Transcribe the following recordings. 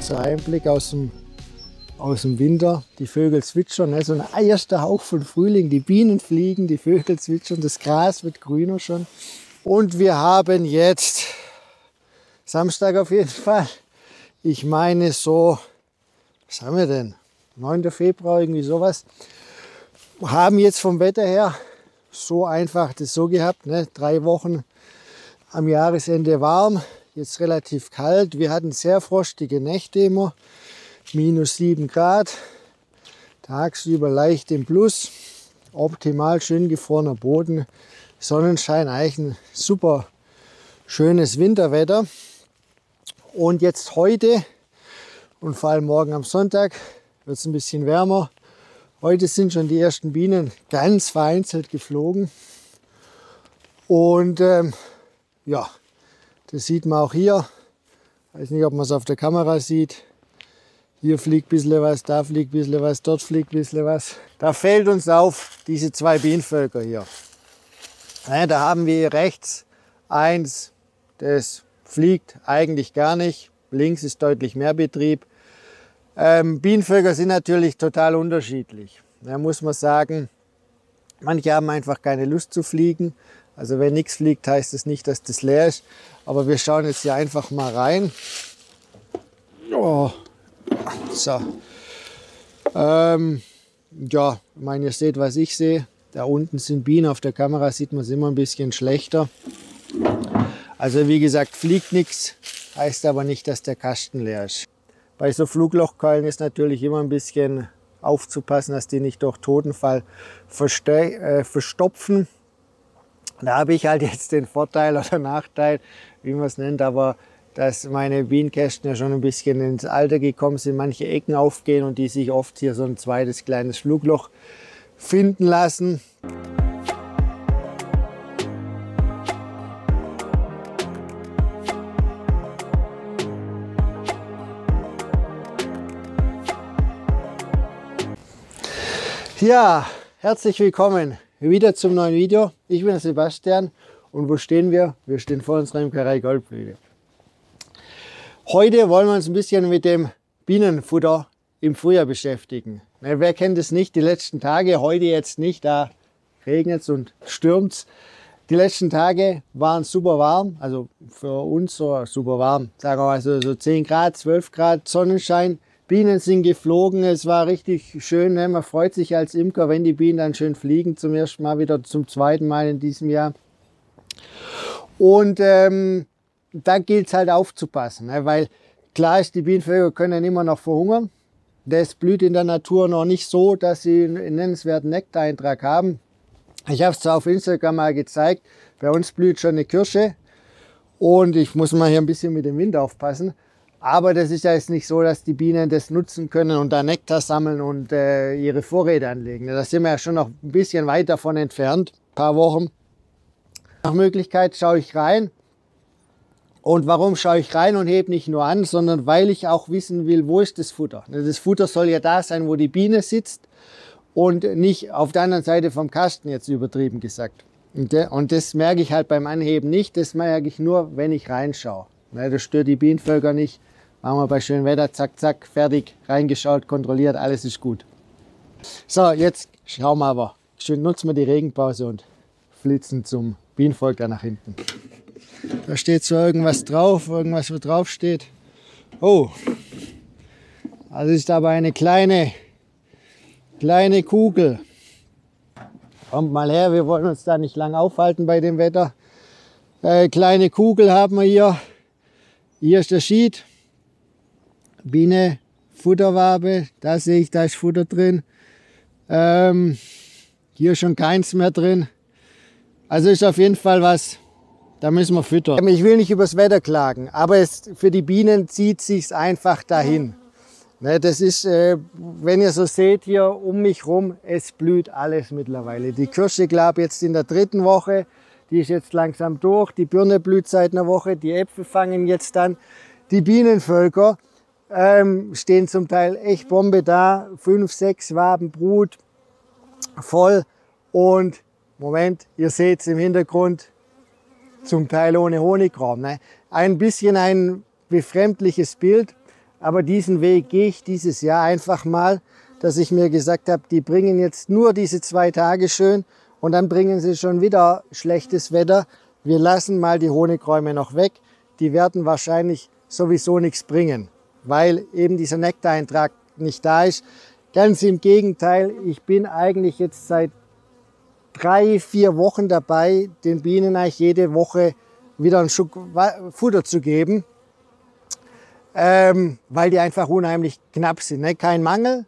kurzer Einblick aus dem, aus dem Winter. Die Vögel zwitschern, ne? so ein erster Hauch von Frühling. Die Bienen fliegen, die Vögel zwitschern, das Gras wird grüner schon. Und wir haben jetzt Samstag auf jeden Fall. Ich meine so, was haben wir denn? 9. Februar, irgendwie sowas. Haben jetzt vom Wetter her so einfach das so gehabt. Ne? Drei Wochen am Jahresende warm, jetzt relativ kalt. Wir hatten sehr frostige Nächte immer, minus 7 Grad, tagsüber leicht im Plus, optimal schön gefrorener Boden, Sonnenschein, ein super schönes Winterwetter. Und jetzt heute und vor allem morgen am Sonntag wird es ein bisschen wärmer. Heute sind schon die ersten Bienen ganz vereinzelt geflogen. Und ähm, ja, das sieht man auch hier. Ich weiß nicht, ob man es auf der Kamera sieht. Hier fliegt ein bisschen was, da fliegt ein bisschen was, dort fliegt ein bisschen was. Da fällt uns auf diese zwei Bienenvölker hier. Da haben wir rechts eins, das fliegt eigentlich gar nicht. Links ist deutlich mehr Betrieb. Ähm, Bienenvölker sind natürlich total unterschiedlich. Da muss man sagen, manche haben einfach keine Lust zu fliegen. Also wenn nichts fliegt, heißt das nicht, dass das leer ist. Aber wir schauen jetzt hier einfach mal rein. Oh. So. Ähm, ja, ich meine, ihr seht, was ich sehe. Da unten sind Bienen. Auf der Kamera sieht man es immer ein bisschen schlechter. Also wie gesagt, fliegt nichts, heißt aber nicht, dass der Kasten leer ist. Bei so Fluglochkeulen ist natürlich immer ein bisschen aufzupassen, dass die nicht durch Totenfall äh, verstopfen. Da habe ich halt jetzt den Vorteil oder Nachteil, wie man es nennt, aber dass meine Bienenkästen ja schon ein bisschen ins Alter gekommen sind, manche Ecken aufgehen und die sich oft hier so ein zweites kleines Flugloch finden lassen. Ja, herzlich willkommen wieder zum neuen Video. Ich bin Sebastian und wo stehen wir? Wir stehen vor unserer Imkerei Goldblüte. Heute wollen wir uns ein bisschen mit dem Bienenfutter im Frühjahr beschäftigen. Wer kennt es nicht, die letzten Tage, heute jetzt nicht, da regnet es und stürmt es. Die letzten Tage waren super warm, also für uns so super warm, sagen wir mal so, so 10 Grad, 12 Grad Sonnenschein. Bienen sind geflogen, es war richtig schön. Ne? Man freut sich als Imker, wenn die Bienen dann schön fliegen, zum ersten Mal wieder, zum zweiten Mal in diesem Jahr. Und ähm, da gilt es halt aufzupassen, ne? weil klar ist, die Bienenvögel können immer noch verhungern. Das blüht in der Natur noch nicht so, dass sie einen nennenswerten Nektareintrag haben. Ich habe es zwar auf Instagram mal gezeigt, bei uns blüht schon eine Kirsche und ich muss mal hier ein bisschen mit dem Wind aufpassen. Aber das ist ja jetzt nicht so, dass die Bienen das nutzen können und da Nektar sammeln und äh, ihre Vorräte anlegen. Da sind wir ja schon noch ein bisschen weit davon entfernt, ein paar Wochen. Nach Möglichkeit schaue ich rein. Und warum schaue ich rein und hebe nicht nur an, sondern weil ich auch wissen will, wo ist das Futter. Das Futter soll ja da sein, wo die Biene sitzt und nicht auf der anderen Seite vom Kasten, jetzt übertrieben gesagt. Und das merke ich halt beim Anheben nicht, das merke ich nur, wenn ich reinschaue. Das stört die Bienenvölker nicht. Machen wir bei schönem Wetter, zack, zack, fertig, reingeschaut, kontrolliert, alles ist gut. So, jetzt schauen wir aber. Schön nutzen wir die Regenpause und flitzen zum Bienenvolk da nach hinten. Da steht so irgendwas drauf, irgendwas, wo drauf steht. Oh, also ist aber eine kleine, kleine Kugel. Kommt mal her, wir wollen uns da nicht lang aufhalten bei dem Wetter. Äh, kleine Kugel haben wir hier. Hier ist der Sheet. Biene, Futterwabe, da sehe ich, da ist Futter drin. Ähm, hier schon keins mehr drin. Also ist auf jeden Fall was, da müssen wir füttern. Ich will nicht übers Wetter klagen, aber es, für die Bienen zieht sich einfach dahin. Ne, das ist, äh, wenn ihr so seht hier um mich rum, es blüht alles mittlerweile. Die Kirsche, glaube jetzt in der dritten Woche, die ist jetzt langsam durch. Die Birne blüht seit einer Woche, die Äpfel fangen jetzt an. Die Bienenvölker, ähm, stehen zum Teil echt Bombe da, fünf, sechs Waben Brut voll und Moment, ihr seht es im Hintergrund, zum Teil ohne Honigraum. Ne? Ein bisschen ein befremdliches Bild, Aber diesen Weg gehe ich dieses Jahr einfach mal, dass ich mir gesagt habe, die bringen jetzt nur diese zwei Tage schön und dann bringen sie schon wieder schlechtes Wetter. Wir lassen mal die Honigräume noch weg. Die werden wahrscheinlich sowieso nichts bringen, weil eben dieser Nektareintrag nicht da ist. Ganz im Gegenteil, ich bin eigentlich jetzt seit drei, vier Wochen dabei, den Bienen eigentlich jede Woche wieder ein Stück Futter zu geben, ähm, weil die einfach unheimlich knapp sind. Ne? Kein Mangel,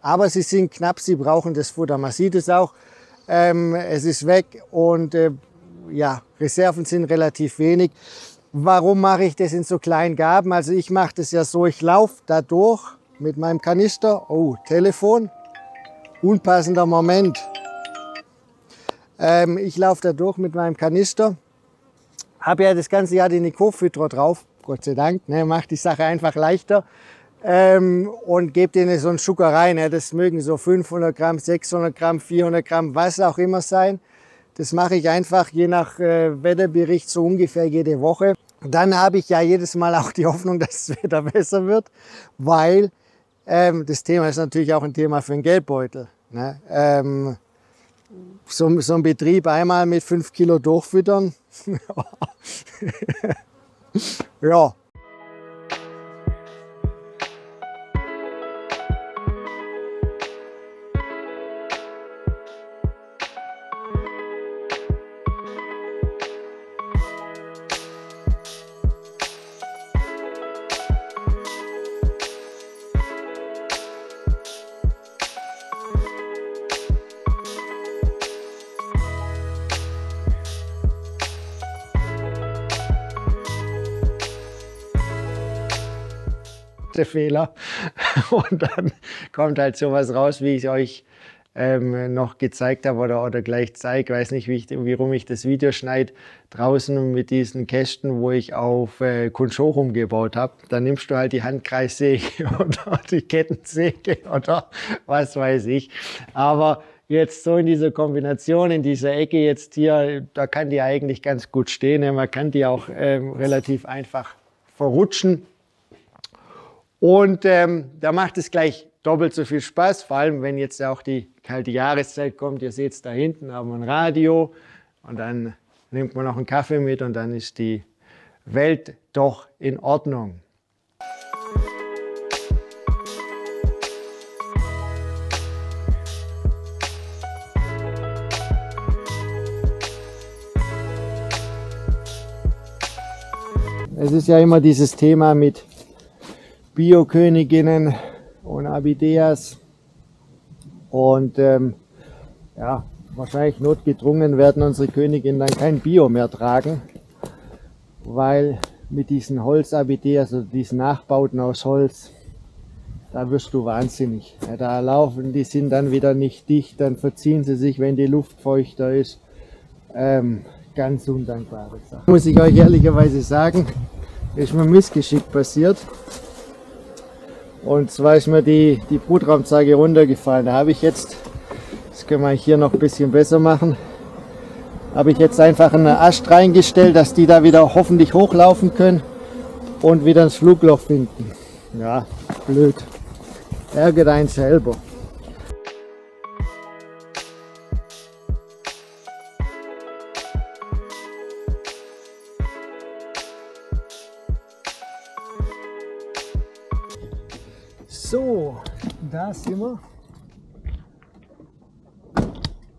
aber sie sind knapp, sie brauchen das Futter. Man sieht es auch, ähm, es ist weg und äh, ja, Reserven sind relativ wenig. Warum mache ich das in so kleinen Gaben? Also ich mache das ja so, ich laufe da durch mit meinem Kanister. Oh, Telefon. Unpassender Moment. Ähm, ich laufe da durch mit meinem Kanister. Habe ja das ganze Jahr den Nicofytro drauf. Gott sei Dank. Ne, macht die Sache einfach leichter. Ähm, und gebe denen so einen Schucker rein. Ne. Das mögen so 500 Gramm, 600 Gramm, 400 Gramm, was auch immer sein. Das mache ich einfach je nach äh, Wetterbericht so ungefähr jede Woche. Dann habe ich ja jedes Mal auch die Hoffnung, dass das Wetter besser wird, weil ähm, das Thema ist natürlich auch ein Thema für den Geldbeutel. Ne? Ähm, so, so ein Betrieb einmal mit fünf Kilo durchfüttern, ja, Fehler. Und dann kommt halt sowas raus, wie ich euch ähm, noch gezeigt habe oder, oder gleich zeige. Weiß nicht, wie ich, warum ich das Video schneide. Draußen mit diesen Kästen, wo ich auf äh, Kunsho rumgebaut habe. Da nimmst du halt die Handkreissäge oder die Kettensäge oder was weiß ich. Aber jetzt so in dieser Kombination, in dieser Ecke jetzt hier, da kann die eigentlich ganz gut stehen. Man kann die auch ähm, relativ einfach verrutschen. Und ähm, da macht es gleich doppelt so viel Spaß, vor allem wenn jetzt auch die kalte Jahreszeit kommt. Ihr seht es da hinten, haben wir ein Radio und dann nimmt man noch einen Kaffee mit und dann ist die Welt doch in Ordnung. Es ist ja immer dieses Thema mit Bioköniginnen und Abideas. Und ähm, ja, wahrscheinlich notgedrungen werden unsere Königinnen dann kein Bio mehr tragen, weil mit diesen Holzabideas oder diesen Nachbauten aus Holz, da wirst du wahnsinnig. Ja, da laufen, die sind dann wieder nicht dicht, dann verziehen sie sich, wenn die Luft feuchter ist. Ähm, ganz undankbare Sache. Muss ich euch ehrlicherweise sagen, ist mir Missgeschick passiert. Und zwar ist mir die, die Brutraumzeige runtergefallen. Da habe ich jetzt, das können wir hier noch ein bisschen besser machen, habe ich jetzt einfach einen Ast reingestellt, dass die da wieder hoffentlich hochlaufen können und wieder ins Flugloch finden. Ja, blöd. Ärgert einen selber. Da sind wir.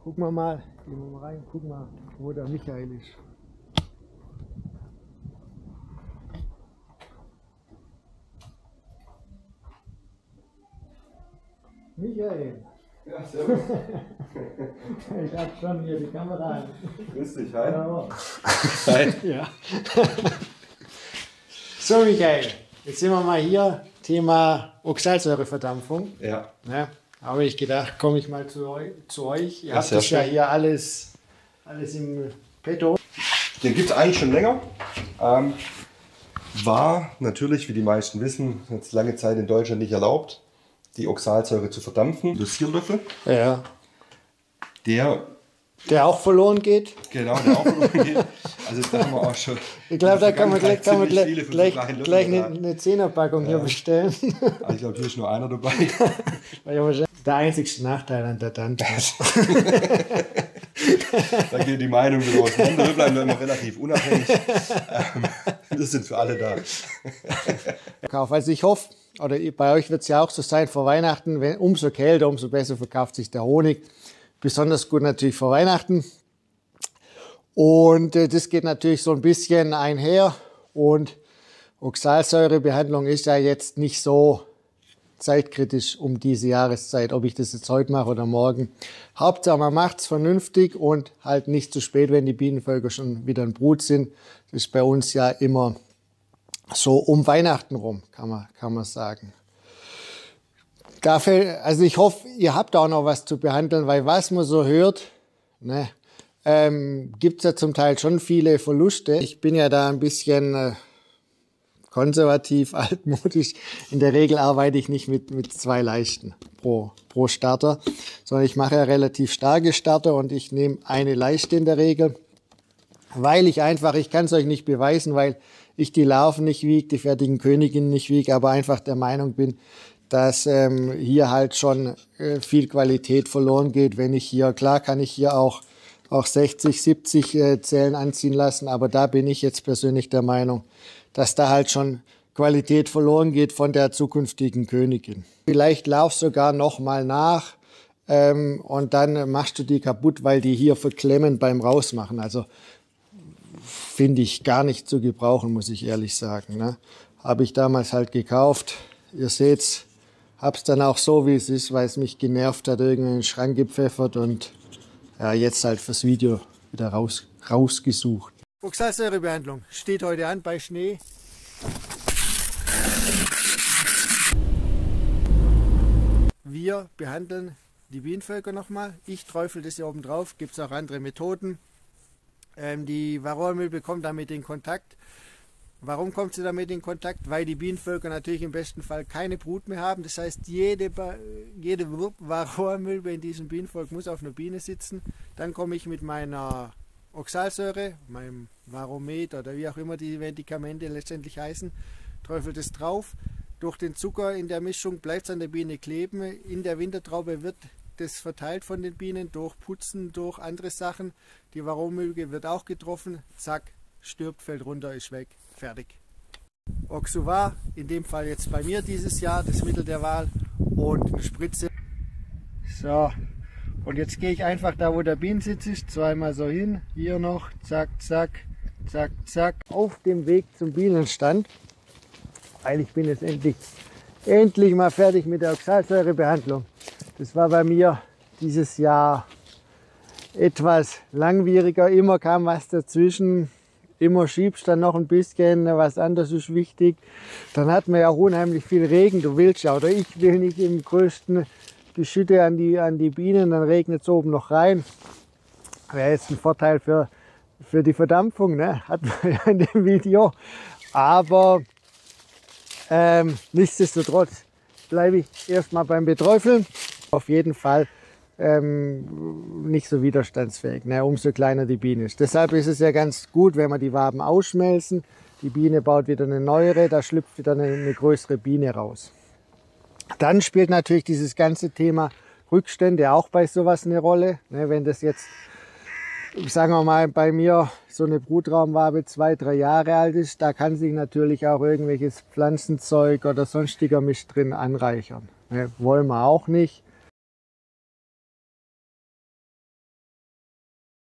Gucken wir mal, gehen wir mal rein, gucken mal, wo der Michael ist. Michael! Ja, servus. ich hab schon hier die Kamera an. Grüß dich, hi. Ja. Hi. ja. so, Michael, jetzt sind wir mal hier Thema Oxalsäureverdampfung. Ja. Ne? Habe ich gedacht, komme ich mal zu, zu euch. Ihr Ja, habt das ja schön. hier alles, alles im Petto. Den gibt es eigentlich schon länger. Ähm, war natürlich, wie die meisten wissen, jetzt lange Zeit in Deutschland nicht erlaubt, die Oxalsäure zu verdampfen. Dosierlöffel. Ja. Der Der auch verloren geht. Genau, der auch verloren geht. Also da haben wir auch schon. Ich glaube, da kann man gleich, kann man gleich, gleich, gleich eine, eine Zehnerpackung ja. hier bestellen. Also ich glaube, hier ist nur einer dabei. der einzigste Nachteil an der Tante. da geht die Meinung wieder auseinander. Wir bleiben immer relativ unabhängig. Ähm, wir sind für alle da. Also ich hoffe, oder bei euch wird es ja auch so sein, vor Weihnachten, wenn, umso kälter, umso besser verkauft sich der Honig. Besonders gut natürlich vor Weihnachten. Und äh, das geht natürlich so ein bisschen einher. Und Oxalsäurebehandlung ist ja jetzt nicht so zeitkritisch um diese Jahreszeit, ob ich das jetzt heute mache oder morgen. Hauptsache, man macht es vernünftig und halt nicht zu spät, wenn die Bienenvölker schon wieder in Brut sind. Das ist bei uns ja immer so um Weihnachten rum, kann man, kann man sagen. Dafür, also ich hoffe, ihr habt auch noch was zu behandeln, weil was man so hört, ne, ähm, gibt ja zum Teil schon viele Verluste. Ich bin ja da ein bisschen äh, konservativ, altmodisch. In der Regel arbeite ich nicht mit, mit zwei Leichten pro, pro Starter, sondern ich mache ja relativ starke Starter und ich nehme eine Leichte in der Regel, weil ich einfach, ich kann es euch nicht beweisen, weil ich die Larven nicht wiege, die fertigen Königinnen nicht wiege, aber einfach der Meinung bin, dass ähm, hier halt schon äh, viel Qualität verloren geht, wenn ich hier, klar kann ich hier auch, auch 60, 70 äh, Zellen anziehen lassen, aber da bin ich jetzt persönlich der Meinung, dass da halt schon Qualität verloren geht von der zukünftigen Königin. Vielleicht lauf sogar noch mal nach ähm, und dann machst du die kaputt, weil die hier verklemmen beim Rausmachen. Also finde ich gar nicht zu gebrauchen, muss ich ehrlich sagen. Ne? Habe ich damals halt gekauft. Ihr seht's, hab's dann auch so, wie es ist, weil es mich genervt hat, irgendeinen Schrank gepfeffert und ja, jetzt halt fürs Video wieder raus, rausgesucht. Oxalsäurebehandlung steht heute an bei Schnee. Wir behandeln die Bienenvölker nochmal. Ich träufel das hier oben drauf. Gibt es auch andere Methoden. Ähm, die Varroamilbe bekommt damit in Kontakt Warum kommt sie damit in Kontakt? Weil die Bienenvölker natürlich im besten Fall keine Brut mehr haben. Das heißt, jede, jede Varroamilbe in diesem Bienenvolk muss auf einer Biene sitzen. Dann komme ich mit meiner Oxalsäure, meinem Varomet oder wie auch immer die Medikamente letztendlich heißen, träufelt es drauf. Durch den Zucker in der Mischung bleibt es an der Biene kleben. In der Wintertraube wird das verteilt von den Bienen durch Putzen, durch andere Sachen. Die Varroamilbe wird auch getroffen. Zack, stirbt, fällt runter, ist weg fertig. Oxuvar, in dem Fall jetzt bei mir dieses Jahr, das Mittel der Wahl und eine Spritze. So, und jetzt gehe ich einfach da, wo der Bienensitz ist, zweimal so hin, hier noch, zack, zack, zack, zack, auf dem Weg zum Bienenstand, weil ich bin jetzt endlich, endlich mal fertig mit der Oxalsäurebehandlung. Das war bei mir dieses Jahr etwas langwieriger, immer kam was dazwischen, immer schiebst dann noch ein bisschen, was anderes ist wichtig. Dann hat man ja auch unheimlich viel Regen, du willst ja, oder ich will nicht im größten Geschütte an die, an die Bienen, dann regnet es oben noch rein. Wäre jetzt ein Vorteil für, für die Verdampfung, ne? hat man ja in dem Video. Aber ähm, nichtsdestotrotz bleibe ich erstmal beim Beträufeln. Auf jeden Fall ähm, nicht so widerstandsfähig, ne, umso kleiner die Biene ist. Deshalb ist es ja ganz gut, wenn wir die Waben ausschmelzen. Die Biene baut wieder eine neuere, da schlüpft wieder eine, eine größere Biene raus. Dann spielt natürlich dieses ganze Thema Rückstände auch bei sowas eine Rolle. Ne, wenn das jetzt, sagen wir mal, bei mir so eine Brutraumwabe zwei, drei Jahre alt ist, da kann sich natürlich auch irgendwelches Pflanzenzeug oder sonstiger Misch drin anreichern. Ne, wollen wir auch nicht.